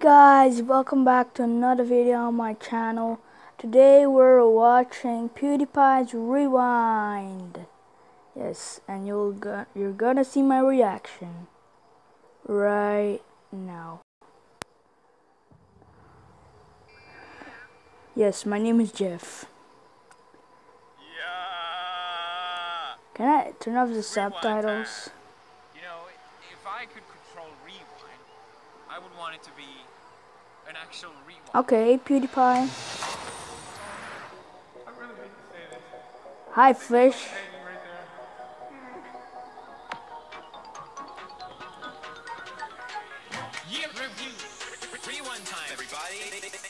guys, welcome back to another video on my channel. Today we're watching PewDiePie's Rewind. Yes, and you'll go you're gonna see my reaction right now. Yes, my name is Jeff. Yeah. Can I turn off the Rewind subtitles? You know, if I could I would want it to be an actual rewind. Okay, PewDiePie. I really hate to say this. Hi, fish. Hanging right there. Year review. Rewind time, everybody.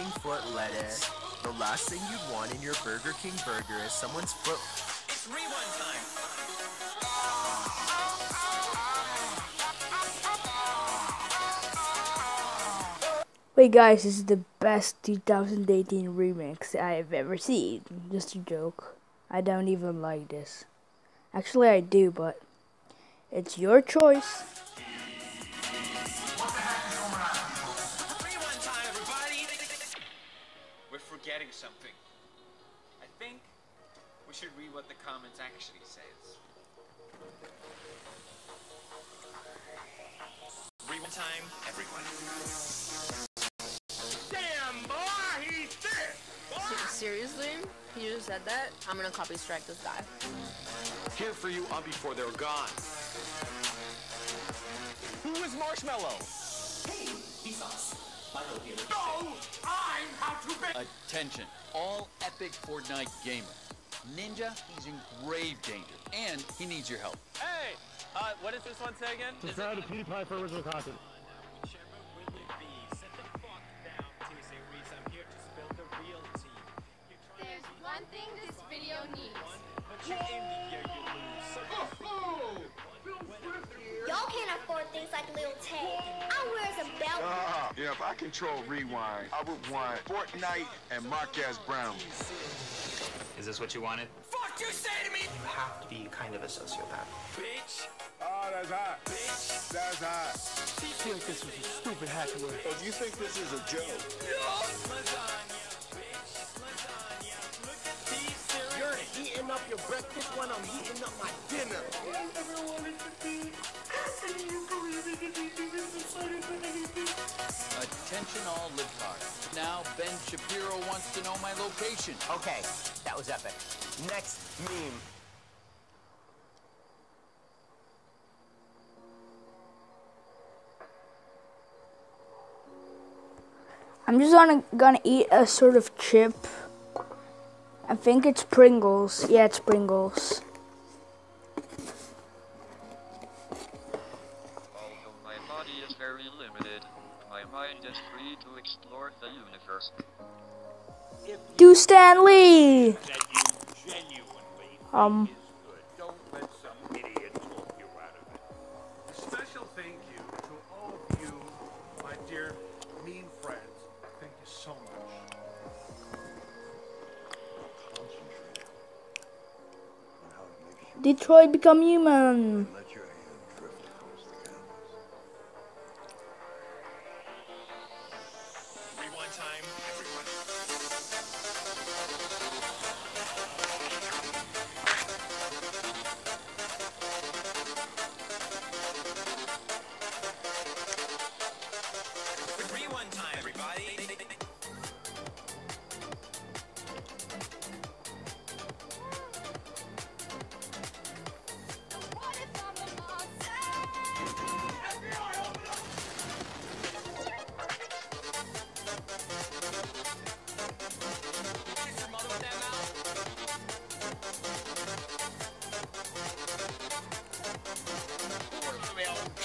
King foot lettuce. The last thing you'd want in your Burger King burger is someone's foot. Rewind time. Wait, guys, this is the best 2018 remix I have ever seen. Just a joke. I don't even like this. Actually, I do, but it's your choice. Forgetting something. I think we should read what the comments actually says. Rewind time, everyone. Damn, boy, he's thick. Seriously? You just said that? I'm gonna copy strike this guy. Here for you on before they're gone. Who is Marshmello? No, I'm how to be. Attention, all epic Fortnite gamers. Ninja, he's in grave danger, and he needs your help. Hey, uh, what does this one say again? Subscribe to PewDiePie for original content. Whichever will it be? Set the fuck down, TC Reese. I'm here to spill the real tea. You're trying There's one thing this video needs. but you're in the year you lose. So Y'all can't afford things like Lil Tay. I wears a belt. Uh, yeah, if I control Rewind, I would want Fortnite and Marquez Brown. Is this what you wanted? fuck you say to me, have to be kind of a sociopath. bitch. Oh, that's hot. That's hot. I feel like this was a stupid hack away. Oh, do you think this is a joke? You're heating up your breakfast when I'm heating up my dinner. Attention all libtards. Now Ben Shapiro wants to know my location. Okay, that was epic. Next meme. I'm just gonna gonna eat a sort of chip. I think it's Pringles. Yeah, it's Pringles. Mean friends. Thank you so much. Detroit become human.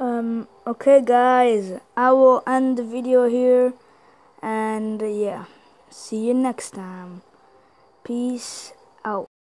Um, okay guys, I will end the video here and yeah, see you next time. Peace